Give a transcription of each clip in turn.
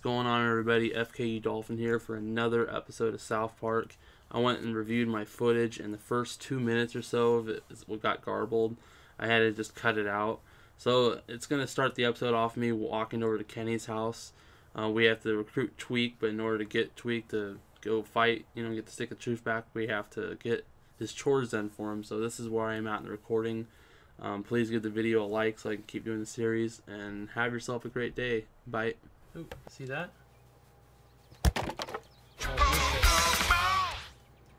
going on, everybody? FKU Dolphin here for another episode of South Park. I went and reviewed my footage, and the first two minutes or so of it got garbled. I had to just cut it out. So it's going to start the episode off me walking over to Kenny's house. Uh, we have to recruit Tweek, but in order to get Tweek to go fight, you know, get the stick of truth back, we have to get his chores done for him. So this is where I am at in the recording. Um, please give the video a like so I can keep doing the series, and have yourself a great day. Bye. Ooh, see that?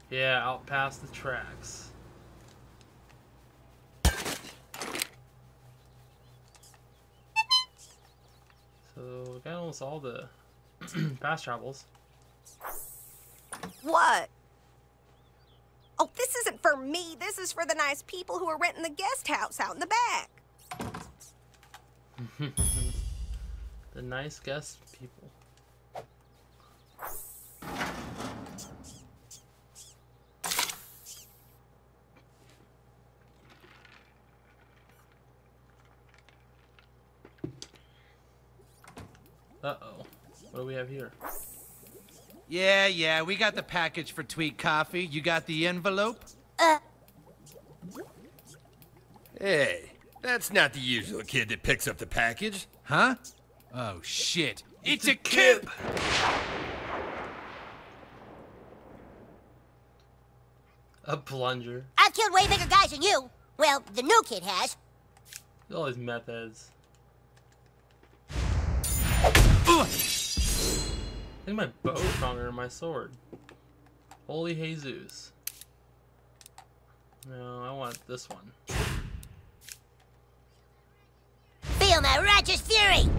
Yeah, out past the tracks. So we got almost all the fast travels. What? Oh, this isn't for me. This is for the nice people who are renting the guest house out in the back. the nice guest people. Uh-oh. What do we have here? Yeah, yeah, we got the package for Tweek Coffee. You got the envelope? Uh, Hey, that's not the usual kid that picks up the package. Huh? Oh, shit. It's a kip! A plunger. I've killed way bigger guys than you. Well, the new kid has. All his methods. Ugh. I think my bow is stronger than my sword. Holy Jesus. No, I want this one. Feel my righteous fury.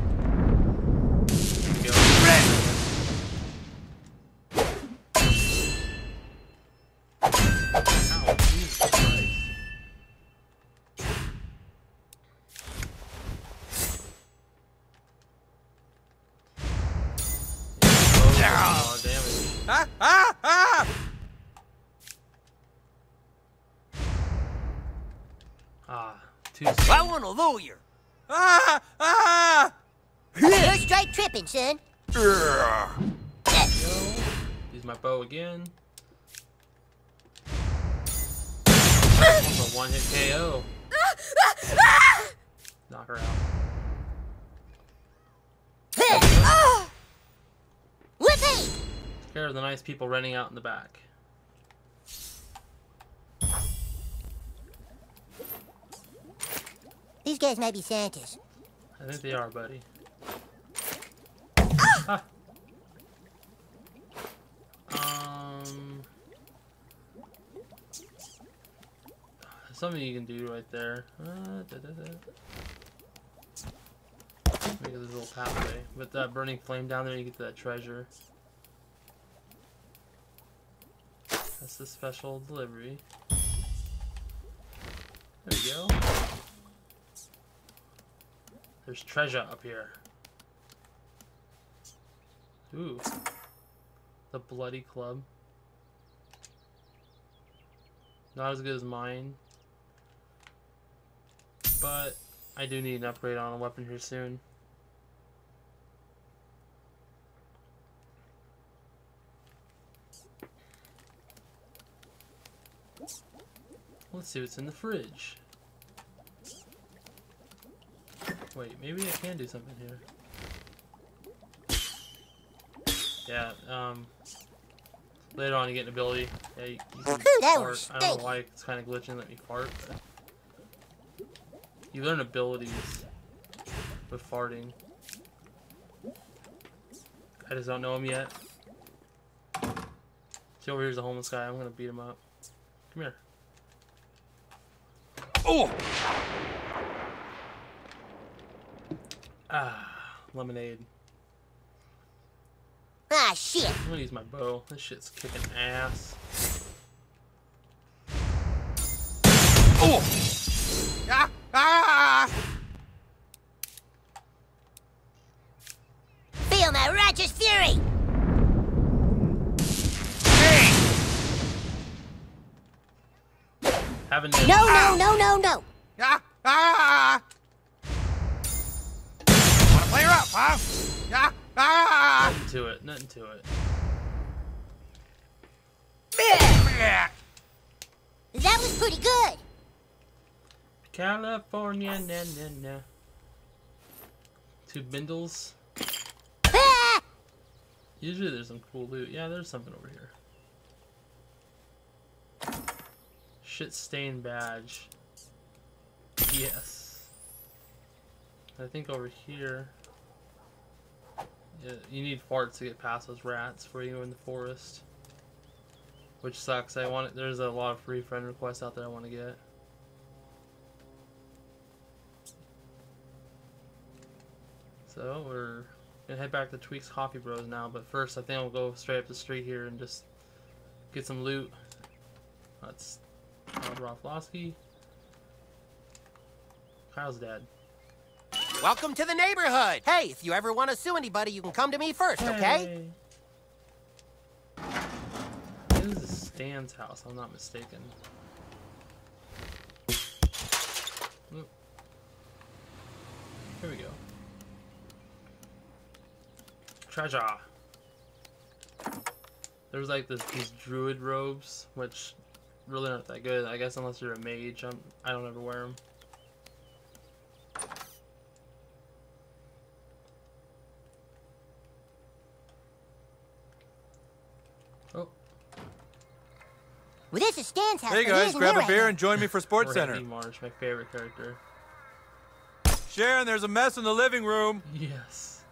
Soon. I lawyer. Ah, ah! You're straight tripping, son. Use my bow again. A one hit KO. Knock her out. Whoopee! Take care of the nice people running out in the back. These guys might be Santas. I think they are, buddy. Ah. Um. Something you can do right there. Uh, da, da, da. Make this little pathway. With that burning flame down there, you get to that treasure. That's the special delivery. There we go. There's treasure up here. Ooh. The Bloody Club. Not as good as mine. But I do need an upgrade on a weapon here soon. Let's see what's in the fridge. Wait, maybe I can do something here. Yeah, um... Later on you get an ability. Yeah, you, you can fart. I don't know why it's kind of glitching let me fart, but... You learn abilities with farting. I just don't know him yet. See over here's a homeless guy. I'm gonna beat him up. Come here. Oh! Ah, lemonade. Ah, shit. I'm gonna use my bow. This shit's kicking ass. Oh! Ah, ah! Feel my righteous fury. Hey! Having No, no, no, no, no. Ah, ah! Wanna play her up, huh? Ah, Ah! Nothing to it. Nothing to it. That was pretty good. California, na na na. Two bindles. Ah! Usually there's some cool loot. Yeah, there's something over here. Shit stain badge. Yes. I think over here. You need farts to get past those rats for you in the forest. Which sucks. I want it. There's a lot of free friend requests out there I want to get. So we're gonna head back to Tweek's Coffee Bros now, but first I think I'll go straight up the street here and just get some loot. That's Todd Roflowski. Kyle's dead. Welcome to the neighborhood. Hey, if you ever want to sue anybody, you can come to me first, okay? Hey. This is Stan's house, I'm not mistaken. Oop. Here we go. Treasure. There's like this, these druid robes, which really aren't that good. I guess unless you're a mage, I'm, I don't ever wear them. Oh, Well, this is Stan's house. Hey guys, grab a beer now. and join me for Sports Randy Center. Marsh, my favorite character. Sharon, there's a mess in the living room. Yes.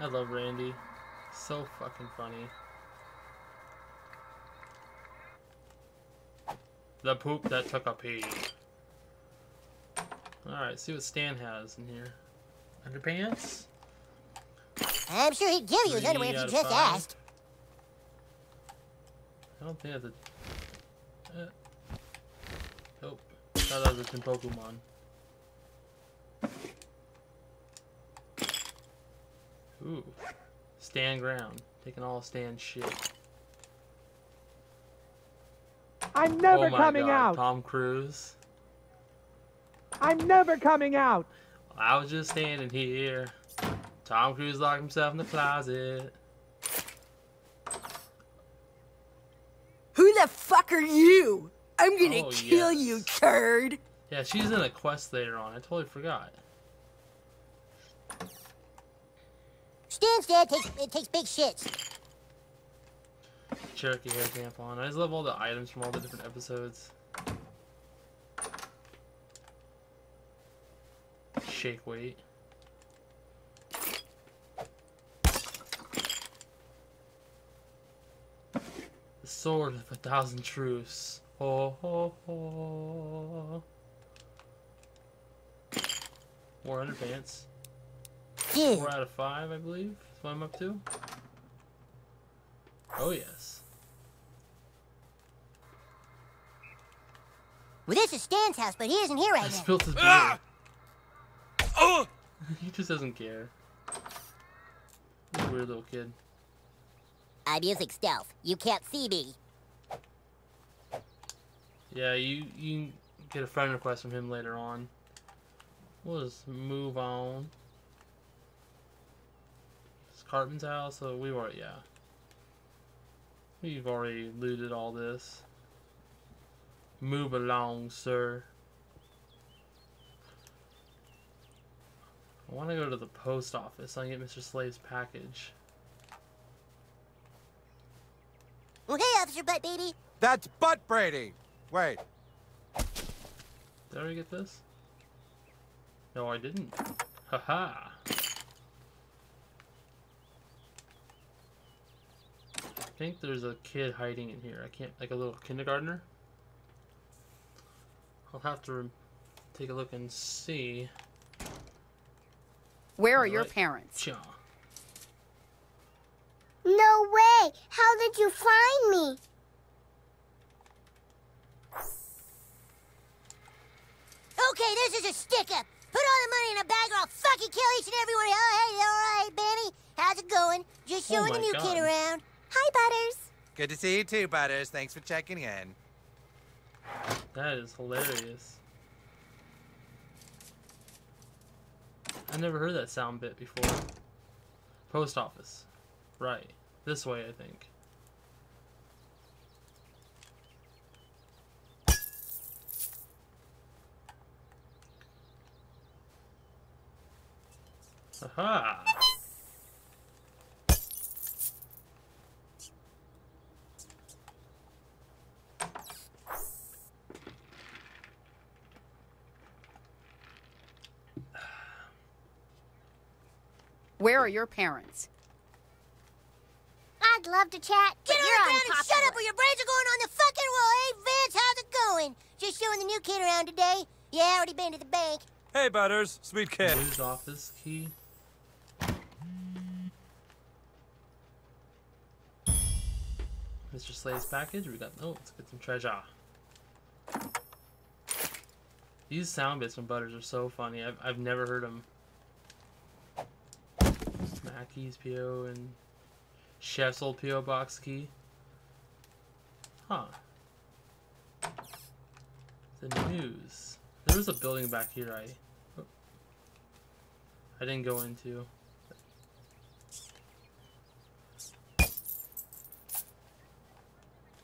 I love Randy. So fucking funny. The poop that took a pee. Alright, see what Stan has in here. Underpants? I'm sure he'd give you his underwear if you just five. asked. I don't think that's a. Uh, nope. Thought that was a Pokemon. Ooh. Stand ground. Taking all stand shit. I'm never oh my coming God, out. Tom Cruise. I'm never coming out. I was just standing here. Tom Cruise locked himself in the closet. Who the fuck are you? I'm gonna Oh, kill yes. you, turd. Yeah, she's in a quest later on. I totally forgot. Stan's dad takes, it takes big shits. Cherokee hair tampon. I just love all the items from all the different episodes. Shake weight. The sword of a thousand truths. Ho ho ho. More underpants. Four out of five, I believe. Is what I'm up to. Oh yes. well, this is Stan's house, but he isn't here I right now. spilled his ah! beer. Oh! he just doesn't care. He's a weird little kid. Uh, I'm using stealth. You can't see me. Yeah, you you can get a friend request from him later on. We'll just move on. It's Cartman's house, so we were yeah. We've already looted all this. Move along, sir. I want to go to the post office so I can get Mr. Slave's package. Well, hey, Officer Butt Baby. That's Butt Brady. Wait, Did I already get this? No, I didn't. Haha. I think there's a kid hiding in here. I can't, like a little kindergartner. I'll have to take a look and see. Where are your parents? Cha. No way! How did you find me? Okay, this is a stick-up. Put all the money in a bag or I'll fucking kill each and every one. of you. Oh, hey, all right, Benny. How's it going? Just Oh showing my the new God. kid around. Hi, Butters. good to see you too, Butters. Thanks for checking in. That is hilarious. I never heard that sound bit before. Post office. Right. This way, I think. Aha! Where are your parents? I'd love to chat, Get on you're the ground top and shut up or your brains are going on the fucking wall. Hey, Vince, how's it going? Just showing the new kid around today. Yeah, already been to the bank. Hey, Butters. Sweet kid. Moved office key. Mr. Slave's package. We got oh, let's get some treasure. These sound bits from Butters are so funny. I've I've never heard them. Mackey's PO and Chef's old PO box key. Huh. The news. There was a building back here. I. I didn't go into.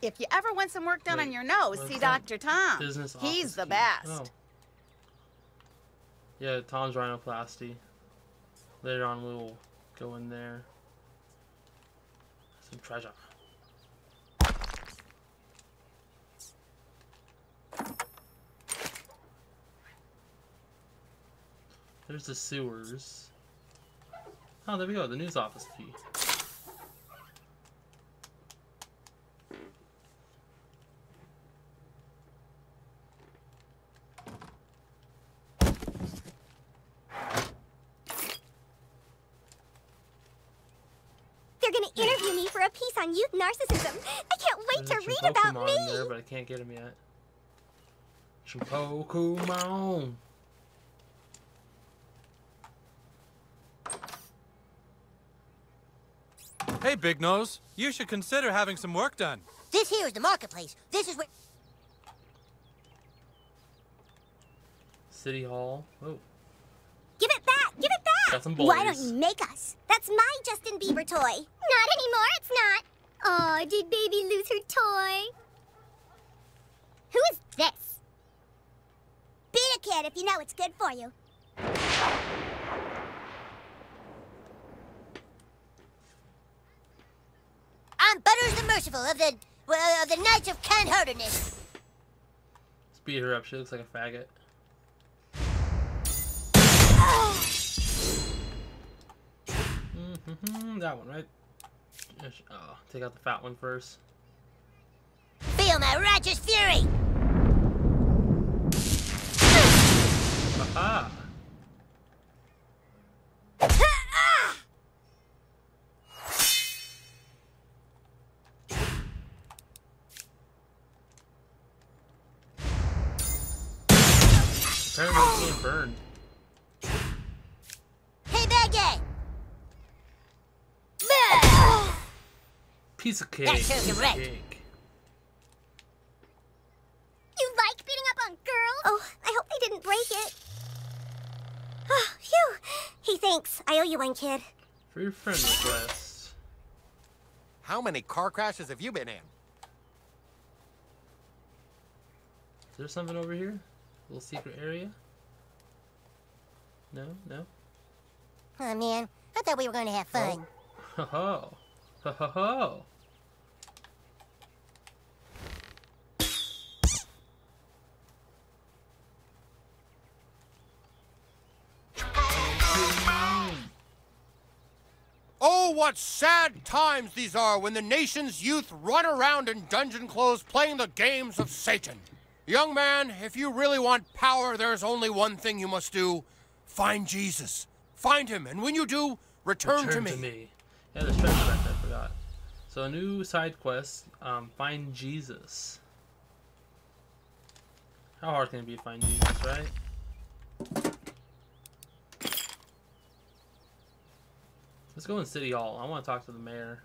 If you ever want some work done on your nose, see? Dr. Tom. Business He's the key. best. Oh. Yeah, Tom's rhinoplasty. Later on, we'll go in there. Some treasure. There's the sewers. Oh, there we go. The news office key. They're gonna interview me for a piece on youth narcissism. I can't wait to some read about me. there, but I can't get them yet. Some Pokemon. Hey, Big Nose. You should consider having some work done. This here is the marketplace. This is where. City Hall. Oh, Give it back! Give it back! got some Why don't you make us? That's my Justin Bieber toy. Not anymore, it's not. Oh, did baby lose her toy? Who is this? Beat a kid if you know it's good for you. I'm Butters the Merciful of the. Well, of the Knights of Can't Hardness. Speed her up. She looks like a faggot. Mm-hmm, that one, right? Oh, take out the fat one first. Feel my righteous fury! Aha! Apparently it's being burned. Hey, bad guy! Piece of cake. That serves piece you of right. cake. You like beating up on girls? Oh, I hope they didn't break it. Oh, phew. Hey, thanks. I owe you one, kid. For your friend request. How many car crashes have you been in? Is there something over here? A little secret area? No, no. Oh, man. I thought we were going to have fun. Oh. Ho ho. Ho ho ho. What sad times these are when the nation's youth run around in dungeon clothes playing the games of Satan. Young man, if you really want power, there's only one thing you must do find Jesus. Find him, and when you do, return, Return to me. Yeah, there's treasure back there, I forgot. So a new side quest, um, find Jesus. How hard can it be to find Jesus, right? Let's go in City Hall. I want to talk to the mayor.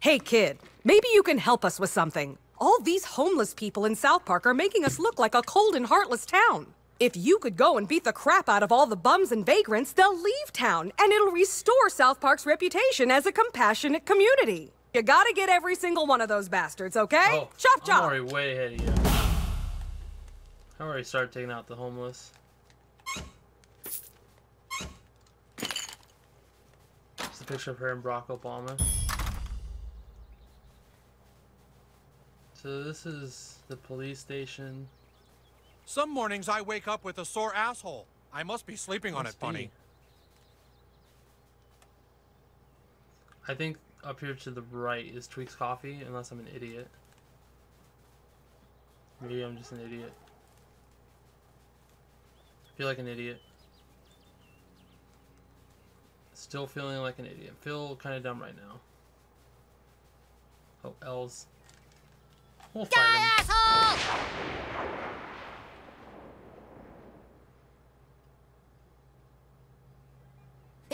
Hey, kid. Maybe you can help us with something. All these homeless people in South Park are making us look like a cold and heartless town. If you could go and beat the crap out of all the bums and vagrants, they'll leave town, and it'll restore South Park's reputation as a compassionate community. You gotta get every single one of those bastards, okay? Oh, chop I'm already way ahead of you. I already started taking out the homeless. It's a picture of her and Barack Obama. So this is the police station. Some mornings I wake up with a sore asshole. I must be sleeping on Must it, Bunny. I think up here to the right is Tweek's Coffee, unless I'm an idiot. Maybe I'm just an idiot. feel like an idiot. Still feeling like an idiot. Feel kind of dumb right now. Oh, L's. We'll fight him.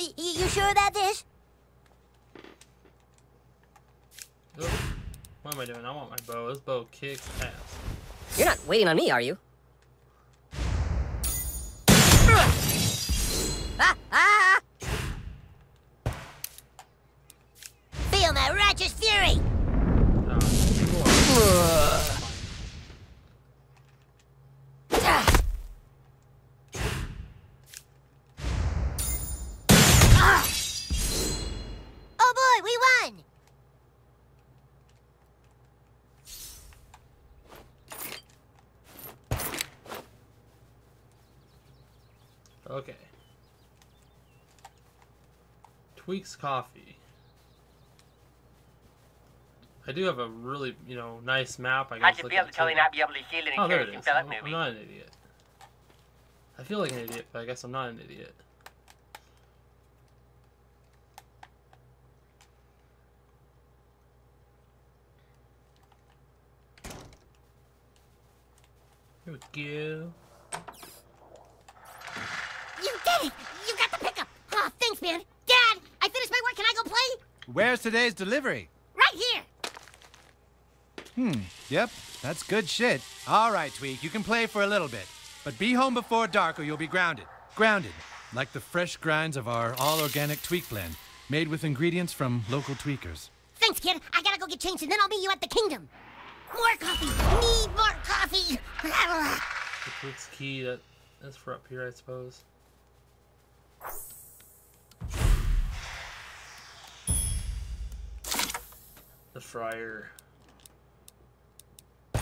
Y- y- you sure about this? Oop. What am I doing? I want my bow. This bow kicks ass. You're not waiting on me, are you? Ah, ah! Feel my righteous fury! Ah. Ah. Oh boy, we won! Okay. Tweek's Coffee. I do have a really, you know, nice map. I guess. I should be able to totally not be able to heal any Oh, there it is. I'm, I'm not an idiot. I feel like an idiot, but I guess I'm not an idiot. Here we go. You did it! You got the pickup! Oh, thanks, man. Dad, I finished my work. Can I go play? Where's today's delivery? Right here! Hmm, yep, that's good shit. All right, Tweek, you can play for a little bit. But be home before dark or you'll be grounded. Grounded, like the fresh grinds of our all-organic Tweek blend, made with ingredients from local tweakers. Thanks, kid. I gotta go get changed, and then I'll meet you at the kingdom. More coffee! Need more coffee! The Tweek's key, that, that's for up here, I suppose. The Friar. I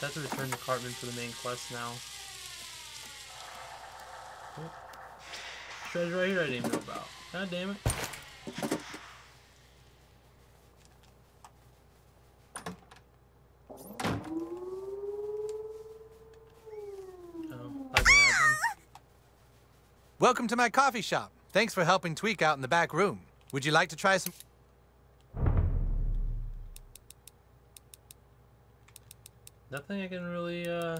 have to return to Cartman for the main quest now. Oh. Treasure right here I didn't know about. God damn it. Oh. Welcome to my coffee shop. Thanks for helping Tweek out in the back room. Would you like to try some? Nothing I can really, uh,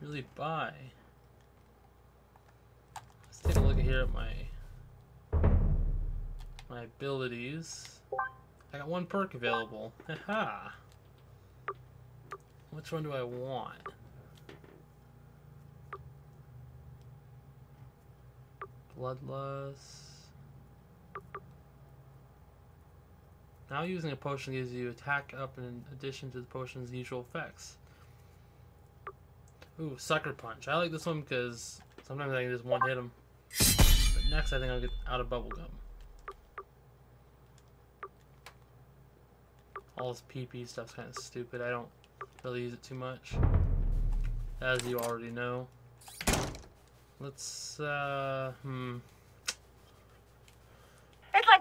really buy. Let's take a look here at my, my abilities. I got one perk available. Haha. Which one do I want? Bloodlust. Now using a potion gives you attack up in addition to the potion's usual effects. Ooh, Sucker Punch. I like this one because sometimes I can just one hit him. But next I think I'll get out of bubblegum. All this PP stuff's kind of stupid. I don't really use it too much. As you already know. Let's, uh, hmm.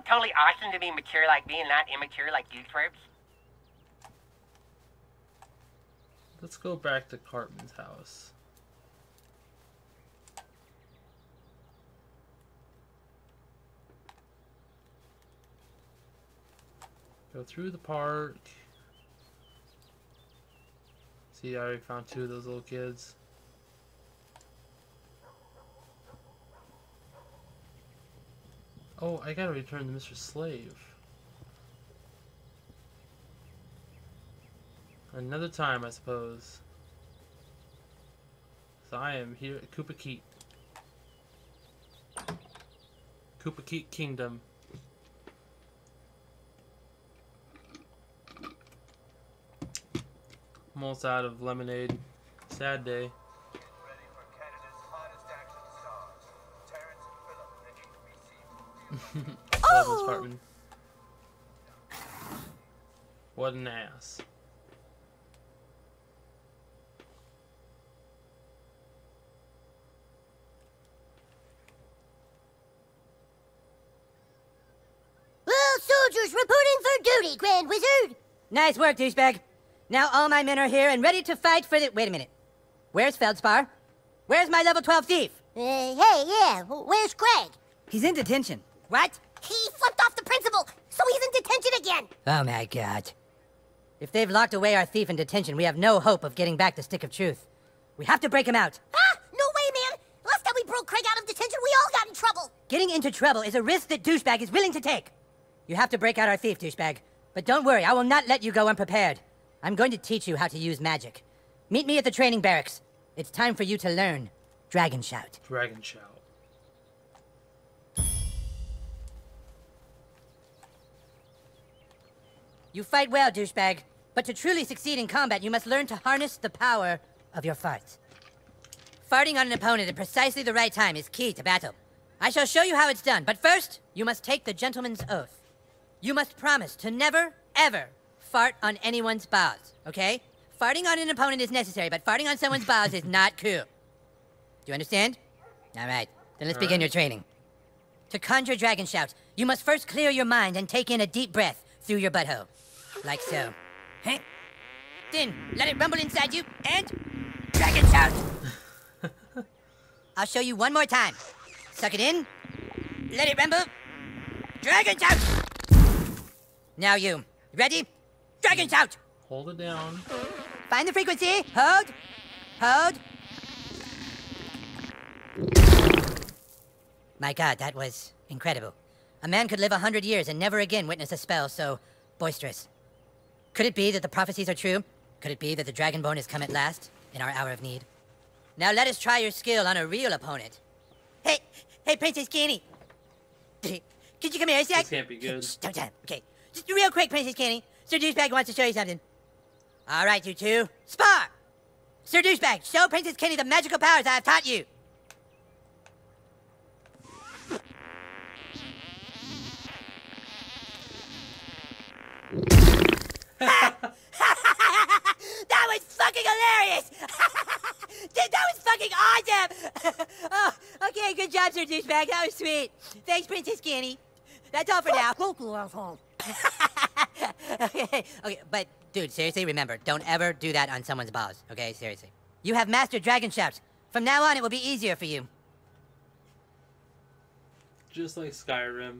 Totally awesome to be mature like me and not immature like you twerps. Let's go back to Cartman's house. Go through the park. See, I already found two of those little kids. Oh, I gotta return to Mr. Slave. Another time, I suppose. So I am here at Kupa Keep. Kupa Keep Kingdom. Almost out of lemonade. Sad day. Love this What an ass. Well, soldiers reporting for duty, Grand Wizard. Nice work, douchebag. Now all my men are here and ready to fight for the. Wait a minute. Where's Feldspar? Where's my level 12 thief? Uh, hey, yeah, where's Craig? He's in detention. What? He flipped off the principal, so he's in detention again. Oh my god. If they've locked away our thief in detention, we have no hope of getting back the stick of truth. We have to break him out. Ah, no way, man. Last time we broke Craig out of detention, we all got in trouble. Getting into trouble is a risk that douchebag is willing to take. You have to break out our thief, douchebag. But don't worry, I will not let you go unprepared. I'm going to teach you how to use magic. Meet me at the training barracks. It's time for you to learn Dragon Shout. Dragon Shout. You fight well, douchebag. But to truly succeed in combat, you must learn to harness the power of your farts. Farting on an opponent at precisely the right time is key to battle. I shall show you how it's done, but first, you must take the gentleman's oath. You must promise to never, ever fart on anyone's balls, okay? Farting on an opponent is necessary, but farting on someone's balls is not cool. Do you understand? All right, then let's All begin right. your training. To conjure dragon shouts, you must first clear your mind and take in a deep breath through your butthole. Like so. Huh? Then let it rumble inside you and dragon shout. I'll show you one more time. Suck it in. Let it rumble. Dragon shout. Now you. Ready? Dragon shout. Hold it down. Find the frequency. Hold. Hold. My god, that was incredible. A man could live a hundred years and never again witness a spell so boisterous. Could it be that the prophecies are true? Could it be that the Dragonborn has come at last, in our hour of need? Now let us try your skill on a real opponent. Hey, hey, Princess Kenny. Could you come here a sec? This can't be good. Shh, don't tell him. Okay. Just real quick, Princess Kenny. Sir Douchebag wants to show you something. All right, you two. Spar! Sir Douchebag, show Princess Kenny the magical powers I have taught you. that was fucking hilarious! Dude, that was fucking awesome! oh, okay, good job, Sir Douchebag. That was sweet. Thanks, Princess Kenny. That's all for now. okay, okay, but dude, seriously, remember, don't ever do that on someone's balls. Okay, seriously. You have mastered dragon shouts. From now on, it will be easier for you. Just like Skyrim.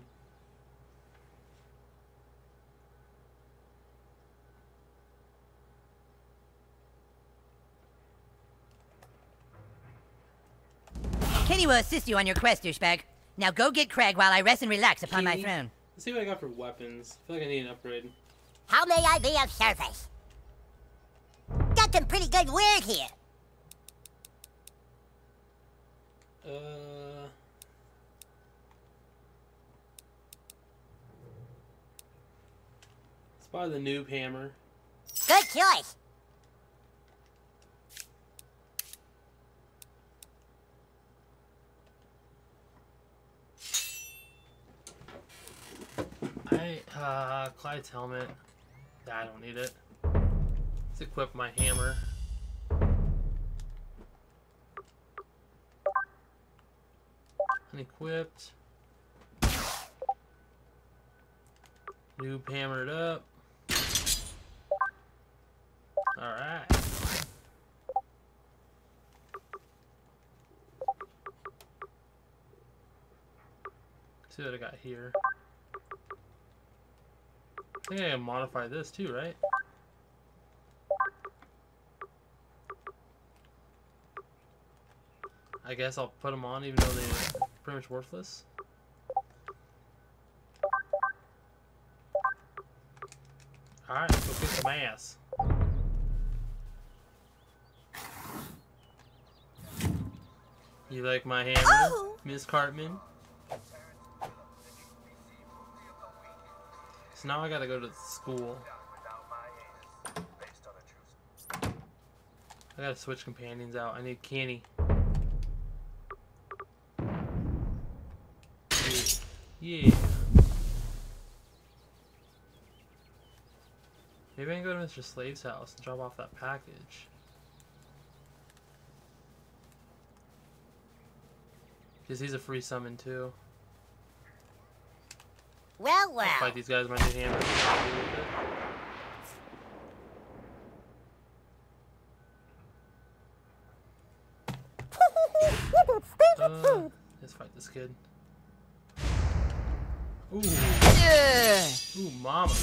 Kenny will assist you on your quest, douchebag. Now go get Craig while I rest and relax upon my Kenny? throne. Let's see what I got for weapons. I feel like I need an upgrade. How may I be of service? Got some pretty good word here. Uh. Let's buy the noob hammer. Good choice. I uh Clyde's helmet. I don't need it. Let's equip my hammer. Unequipped. Noob hammered up. Alright. See what I got here. I think I can modify this too, right? I guess I'll put them on even though they're pretty much worthless. Alright, let's go kick some ass. You like my hammer, oh! Miss Cartman? So now I gotta go to school. I gotta switch companions out. I need Kenny. Yeah. Maybe I can go to Mr. Slave's house and drop off that package. Because he's a free summon too. Well, I'll fight these guys with my new hammer. I'll deal with it. Uh, let's fight this kid. Ooh. Yeah. Ooh, mama.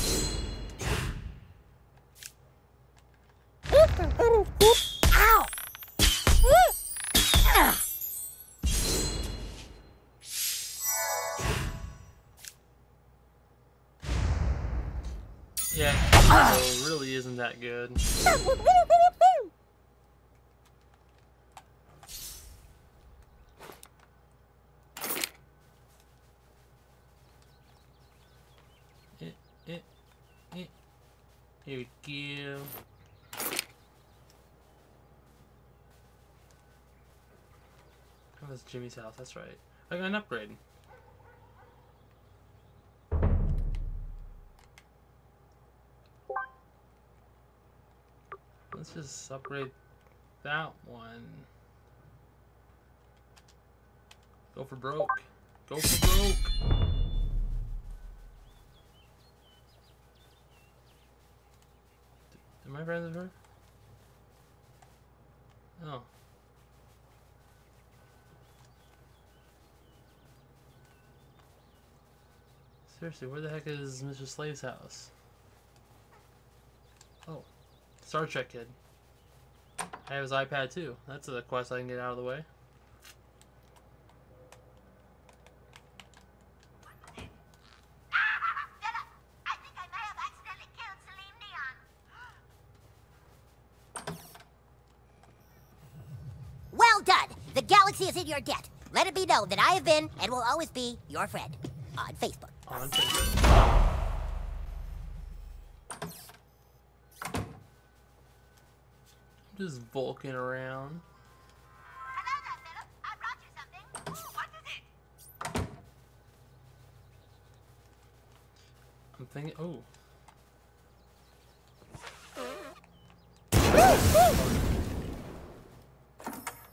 That good. Eh, eh, eh. Here we go. That's Jimmy's house. That's right. I got an upgrade. Just upgrade that one. Go for broke. Go for broke. Did my friends her? Oh. Seriously, where the heck is Mr. Slave's house? Oh. Star Trek kid. I have his iPad too. That's a quest I can get out of the way. Well done. The galaxy is in your debt. Let it be known that I have been and will always be your friend on Facebook. On Facebook. Just Vulcan around. I'm thinking. Oh.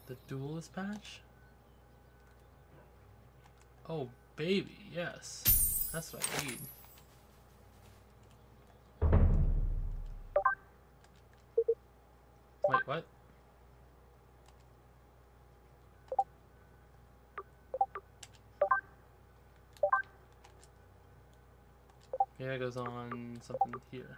The duelist patch? Oh, baby, yes. That's what I need. Yeah, it goes on something here.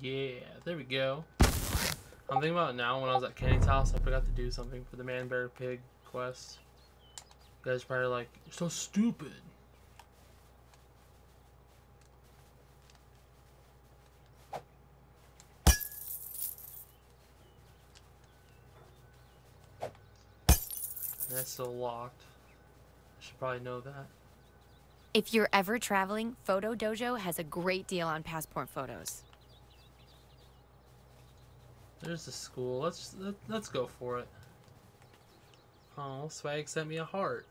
Yeah, there we go. I'm thinking about now when I was at Kenny's house, I forgot to do something for the Man Bear Pig quest. You guys are probably like, you're so stupid. That's still locked. I should probably know that. If you're ever traveling, Photo Dojo has a great deal on passport photos. There's the school. Let's let, let's go for it. Oh, Swag sent me a heart.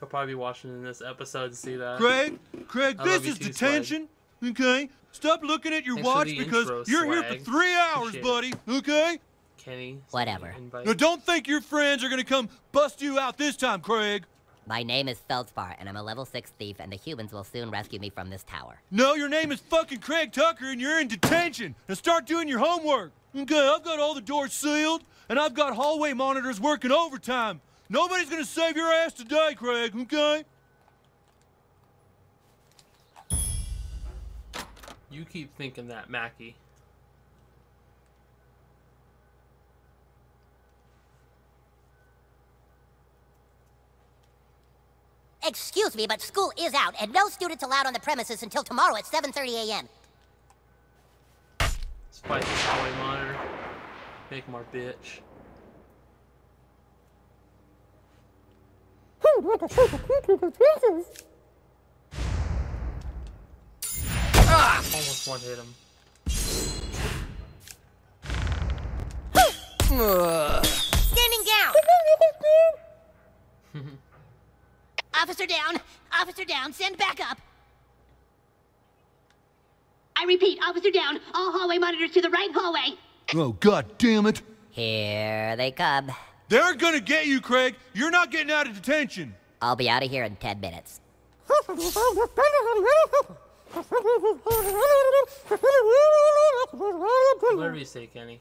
He'll probably be watching in this episode to see that. Craig, Craig, I this is too, detention. Okay, stop looking at your Thanks watch the because intro, you're here for three hours, Appreciate it. buddy. Okay. Kenny. Whatever. Invite. Now don't think your friends are gonna come bust you out this time, Craig. My name is Feldspar, and I'm a level 6 thief, and the humans will soon rescue me from this tower. No, your name is fucking Craig Tucker, and you're in detention. Now start doing your homework. Okay, I've got all the doors sealed, and I've got hallway monitors working overtime. Nobody's gonna save your ass today, Craig. Okay. You keep thinking that, Mackey. Excuse me, but school is out, and no students allowed on the premises until tomorrow at 7.30 a.m. Let's fight hallway monitor. Make him our bitch. Ah! Almost one hit him. Officer down! Officer down! Send backup! I repeat, officer down. All hallway monitors to the right hallway. Oh, god damn it. Here they come. They're gonna get you, Craig. You're not getting out of detention. I'll be out of here in 10 minutes. Whatever you say, Kenny.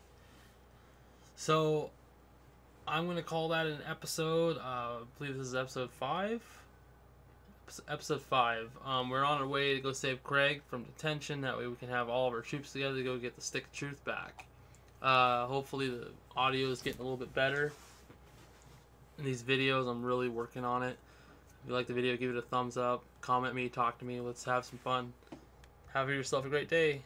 So, I'm gonna call that an episode. Uh, I believe this is episode five. Episode five. Um, we're on our way to go save Craig from detention. That way, we can have all of our troops together to go get the stick of truth back. Uh, hopefully, the audio is getting a little bit better. In these videos, I'm really working on it. If you like the video, give it a thumbs up. Comment me, talk to me. Let's have some fun. Have yourself a great day.